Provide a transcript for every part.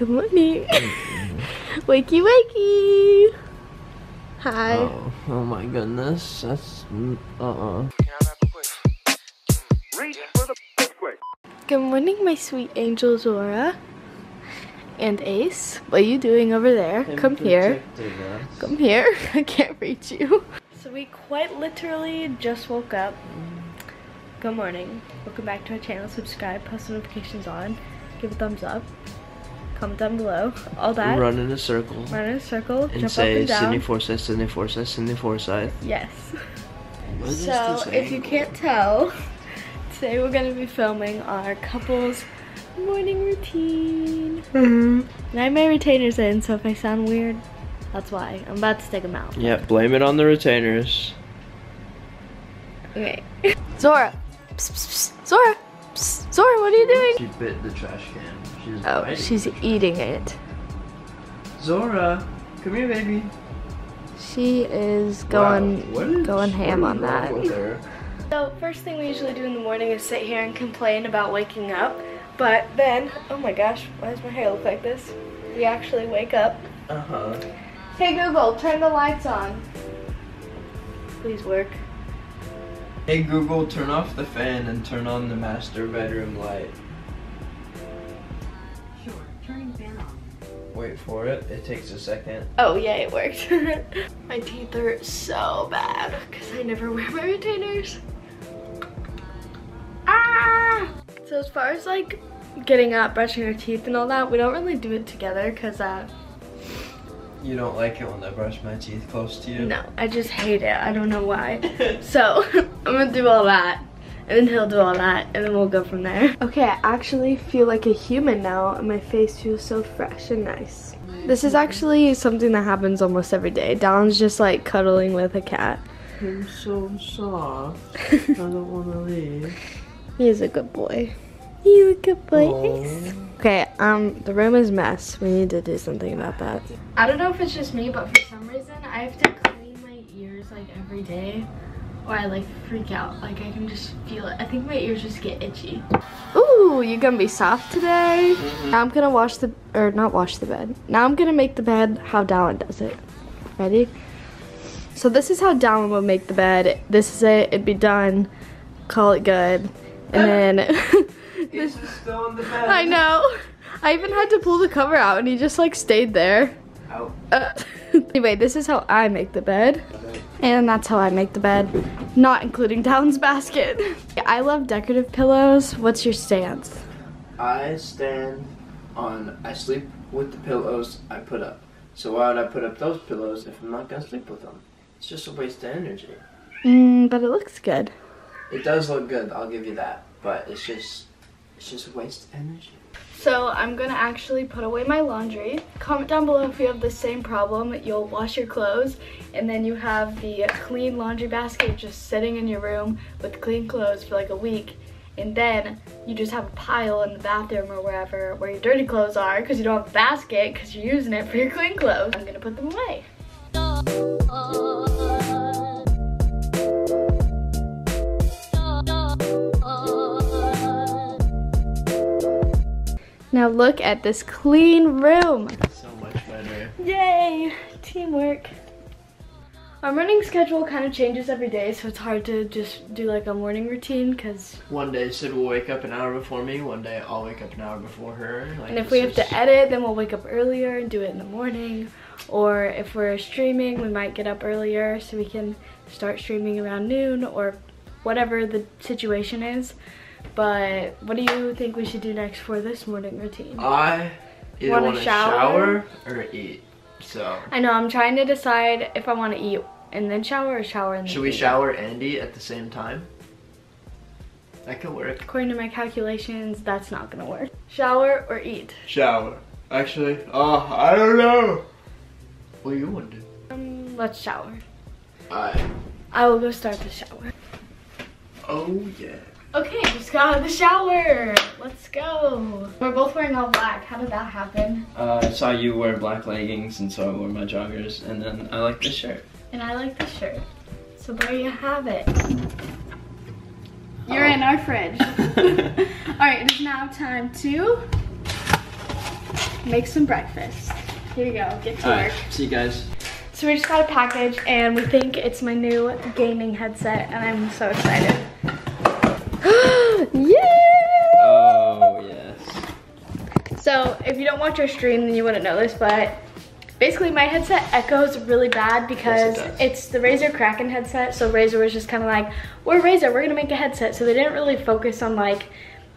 Good morning. wakey wakey. Hi. Oh, oh my goodness. That's mm, uh-uh. Good morning, my sweet angel Zora. And Ace. What are you doing over there? Come here. Come here. I can't reach you. So we quite literally just woke up. Good morning. Welcome back to our channel. Subscribe, post notifications on, give a thumbs up, comment down below, all that. Run in a circle. Run in a circle, And jump say up and down. Sydney Forsyth, Sydney Forsyth, Sydney Forsyth. Yes. What is So, this if you can't tell, today we're going to be filming our couple's morning routine. And I have my retainers in, so if I sound weird, that's why. I'm about to stick them out. Yeah, blame it on the retainers. Okay. Zora! Psst, psst, psst. Zora! Psst. Zora, what are you doing? She bit the trash can. She's Oh, she's eating it. Zora, come here, baby. She is Wow, going going ham on that. So first thing we usually do in the morning is sit here and complain about waking up. But then, oh my gosh, why does my hair look like this? We actually wake up. Uh-huh. Hey Google, turn the lights on. Please work. Hey Google, turn off the fan and turn on the master bedroom light. Sure, turning fan on. Wait for it. It takes a second. Oh yeah, it worked. my teeth are so bad because I never wear my retainers. Ah! So as far as like getting up, brushing our teeth and all that, we don't really do it together because uh, You don't like it when I brush my teeth close to you? no, I just hate it. I don't know why. So I'm gonna do all that. And then he'll do all that, and then we'll go from there. Okay, I actually feel like a human now, and my face feels so fresh and nice. This is actually something that happens almost every day. Dallin's just like cuddling with a cat. I'm so soft. I don't want to leave. He is a good boy. You a good boy. Aw. Okay, um, the room is a mess. We need to do something about that. I don't know if it's just me, but for some reason I have to clean my ears like every day, or I like freak out. Like I can just feel it. I think my ears just get itchy. Ooh, you're gonna be soft today? Now I'm gonna wash the, or not wash the bed. Now I'm gonna make the bed how Dallin does it. Ready? So this is how Dallin would make the bed. This is it. It'd be done. Call it good. And then. Just still in the bed. I know. I even had to pull the cover out and he just like stayed there. Uh, anyway, this is how I make the bed. And that's how I make the bed, not including Dallin's basket. I love decorative pillows. What's your stance? I stand on, I sleep with the pillows I put up. So why would I put up those pillows if I'm not gonna sleep with them? It's just a waste of energy. Mm, but it looks good. It does look good, I'll give you that. But it's just, it's just waste energy. So I'm gonna actually put away my laundry. Comment down below if you have the same problem. You'll wash your clothes and then you have the clean laundry basket just sitting in your room with clean clothes for like a week. And then you just have a pile in the bathroom or wherever where your dirty clothes are because you don't have a basket because you're using it for your clean clothes. I'm gonna put them away. Now look at this clean room. So much better. Yay! Teamwork. Our morning schedule kind of changes every day, so it's hard to just do like a morning routine because One day Sid will wake up an hour before me, one day I'll wake up an hour before her. Like, and if we have to edit, then we'll wake up earlier and do it in the morning. Or if we're streaming, we might get up earlier so we can start streaming around noon or whatever the situation is. But what do you think we should do next for this morning routine? I either Wanna shower? shower or eat. So, I know I'm trying to decide if I want to eat and then shower or shower and then should we eat. shower and eat at the same time? That could work. According to my calculations, that's not gonna work. Shower or eat? Shower. Actually, oh, I don't know. What do you want to do? Um, let's shower. I. I will go start the shower. Oh yeah. Okay, just got out of the shower. Let's go. We're both wearing all black. How did that happen? Uh, I saw you wear black leggings, and so I wore my joggers, and then I like this shirt. And I like this shirt. So there you have it. You're in our fridge. Alright, it is now time to make some breakfast. Here you go, get to All work. Right, see you guys. So we just got a package and we think it's my new gaming headset and I'm so excited. Watch our stream, then you wouldn't know this, but basically my headset echoes really bad because yes, it it's the Razer Kraken headset. So Razer was just kind of like, we're Razer, we're gonna make a headset. So they didn't really focus on like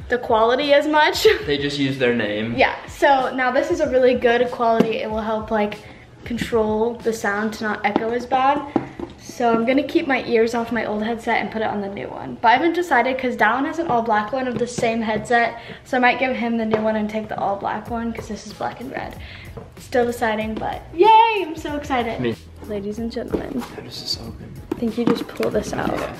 the quality as much. They just use their name. Yeah, so now this is a really good quality. It will help like control the sound to not echo as bad. So I'm gonna keep my ears off my old headset and put it on the new one. But I haven't decided because Dallin has an all black one of the same headset. So I might give him the new one and take the all black one because this is black and red. Still deciding, but yay, I'm so excited. Me. Ladies and gentlemen. How does this open? I think you just pull this out. Yeah.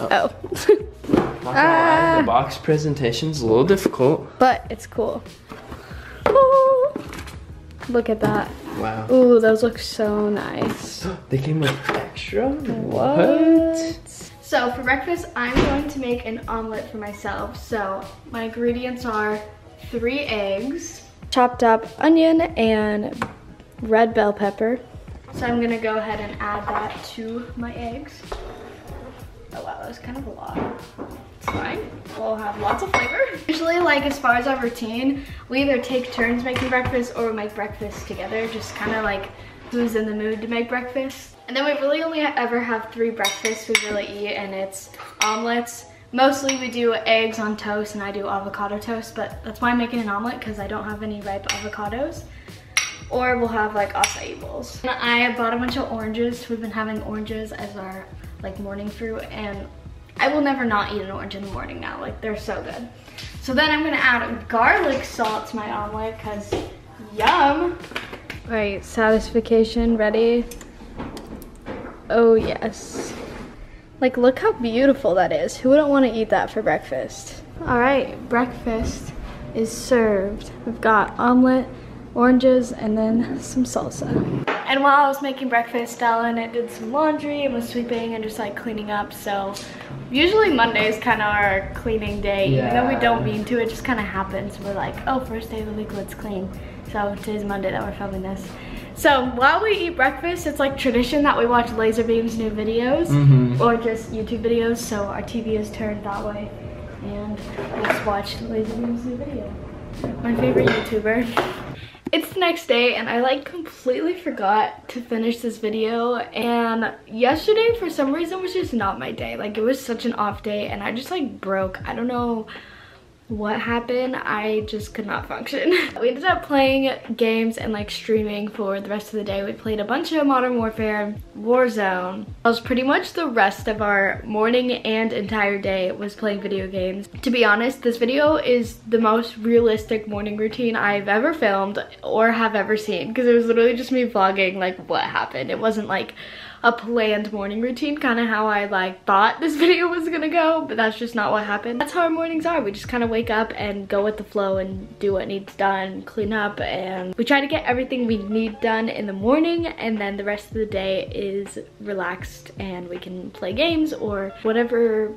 Oh. oh. ah. the box presentation's a little difficult. But it's cool. Ooh. Look at that. Wow. Ooh, those look so nice. they came with extra? What? what? So for breakfast, I'm going to make an omelet for myself. So my ingredients are three eggs, chopped up onion and red bell pepper. So I'm gonna go ahead and add that to my eggs. Oh wow, that's kind of a lot. Fine. We'll have lots of flavor. Usually, like as far as our routine, we either take turns making breakfast or we make breakfast together, just kind of like who's in the mood to make breakfast. And then we really only ever have three breakfasts we really eat, and it's omelets. Mostly we do eggs on toast and I do avocado toast, but that's why I'm making an omelet because I don't have any ripe avocados. Or we'll have like acai bowls. And I bought a bunch of oranges. We've been having oranges as our like morning fruit and I will never not eat an orange in the morning now. Like they're so good. So then I'm gonna add garlic salt to my omelet because yum. All right, satisfaction ready. Oh yes. Like look how beautiful that is. Who wouldn't want to eat that for breakfast? All right, breakfast is served. We've got omelet, oranges, and then some salsa. And while I was making breakfast, Dallin did some laundry and was sweeping and just like cleaning up. So usually Monday is kind of our cleaning day. Yeah. Even though we don't mean to, it just kind of happens. We're like, oh, first day of the week, let's clean. So today's Monday that we're filming this. So while we eat breakfast, it's like tradition that we watch Lazarbeam's new videos mm -hmm. or just YouTube videos. So our TV is turned that way and let's watch Lazarbeam's new video. My favorite YouTuber. It's the next day and I like completely forgot to finish this video and yesterday for some reason was just not my day. Like it was such an off day and I just like broke. I don't know what happened i just could not function. We ended up playing games and like streaming for the rest of the day. We played a bunch of modern warfare warzone. That was pretty much the rest of our morning and entire day was playing video games. To be honest this video is the most realistic morning routine i've ever filmed or have ever seen because it was literally just me vlogging like what happened. It wasn't like a planned morning routine, kind of how I like thought this video was gonna go, but that's just not what happened. That's how our mornings are. We just kind of wake up and go with the flow and do what needs done, clean up, and we try to get everything we need done in the morning, and then the rest of the day is relaxed and we can play games or whatever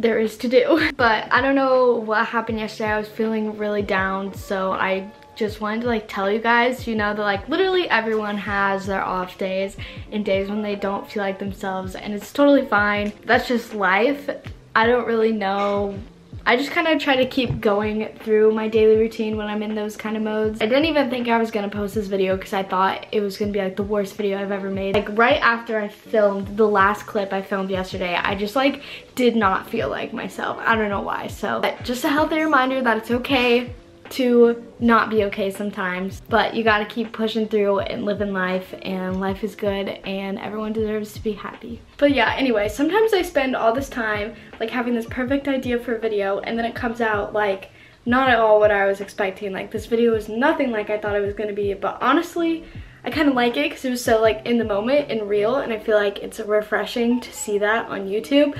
there is to do. But I don't know what happened yesterday. I was feeling really down, so I just wanted to like tell you guys, you know, that like literally everyone has their off days and days when they don't feel like themselves and it's totally fine. That's just life. I don't really know I just kind of try to keep going through my daily routine when I'm in those kind of modes. I didn't even think I was gonna post this video because I thought it was gonna be like the worst video I've ever made. Like right after I filmed the last clip I filmed yesterday, I just like did not feel like myself. I don't know why. So but just a healthy reminder that it's okay to not be okay sometimes but you gotta keep pushing through and living life and life is good and everyone deserves to be happy. But yeah anyway sometimes I spend all this time like having this perfect idea for a video and then it comes out like not at all what I was expecting. Like this video was nothing like I thought it was gonna be but honestly I kind of like it because it was so like in the moment and real and I feel like it's refreshing to see that on YouTube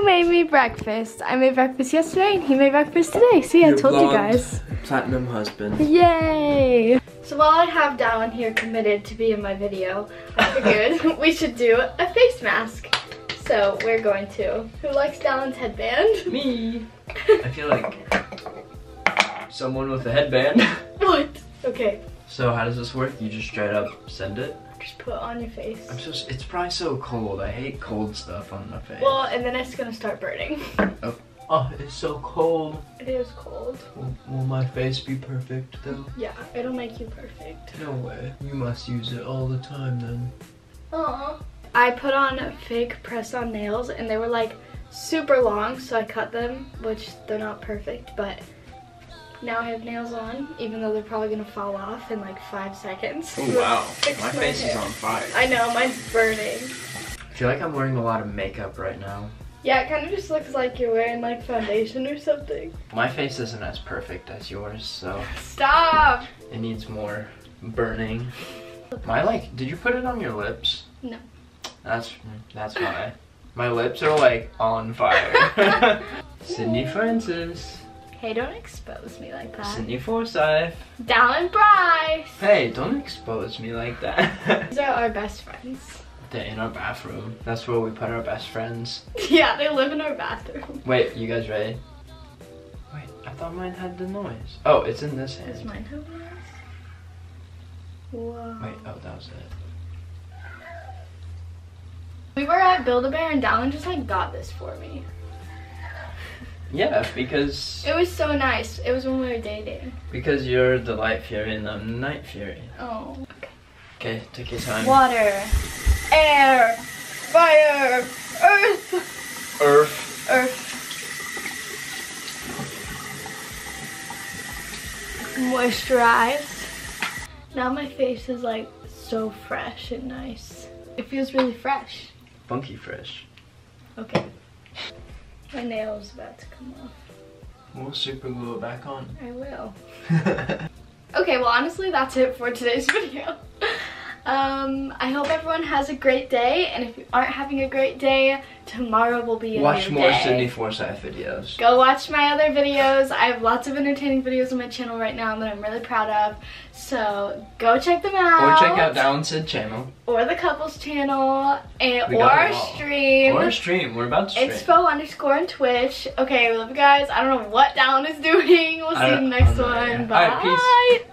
Look who made me breakfast. I made breakfast yesterday and he made breakfast today. See, I told you guys. Platinum husband. Yay! So while I have Dallin here committed to be in my video, I figured we should do a face mask. So we're going to. Who likes Dallin's headband? Me. I feel like someone with a headband. what? Okay. So how does this work? You just straight up send it? Just put it on your face. I'm so. It's probably so cold. I hate cold stuff on my face. Well, and then it's gonna start burning. Oh, oh it's so cold. It is cold. Will, will my face be perfect though? Yeah, it'll make you perfect. No way. You must use it all the time then. Aww. I put on fake press-on nails and they were like super long, so I cut them, which they're not perfect, but now I have nails on, even though they're probably gonna fall off in like five seconds. Oh wow, my my face is on fire. I know, mine's burning. I feel like I'm wearing a lot of makeup right now. Yeah, it kind of just looks like you're wearing like foundation or something. My face isn't as perfect as yours, so Stop! it needs more burning. My like, did you put it on your lips? No. That's that's why. My lips are like on fire. Sydney Frances, Hey, don't expose me like that. Sydney Forsyth. Dallin Bryce! Hey, don't expose me like that. These are our best friends. They're in our bathroom. That's where we put our best friends. yeah, they live in our bathroom. Wait, you guys ready? Wait, I thought mine had the noise. Oh, it's in this hand. Does mine have this? Whoa. Wait, oh, that was it. We were at Build-A-Bear and Dallin just like got this for me. Yeah, because It was so nice. It was when we were dating. because you're the light fury and I'm the night fury. Oh. Okay. Okay, take your time. Water, air, fire, earth, Earth. earth. Moisturized. Now my face is like so fresh and nice. It feels really fresh. Funky fresh. Okay. My nail's about to come off. We'll super glue it back on. I will. Okay, well honestly that's it for today's video. Um, I hope everyone has a great day, and if you aren't having a great day, tomorrow will be a Watch more day. Sydney Forsyth videos. Go watch my other videos. I have lots of entertaining videos on my channel right now that I'm really proud of. So go check them out. Or check out Down Sid channel. Or the couples channel. And or our stream. Or stream. We're about to stream. Expo underscore on Twitch. Okay, we love you guys. I don't know what Dallin is doing. We'll see you next one. here. Bye. Peace.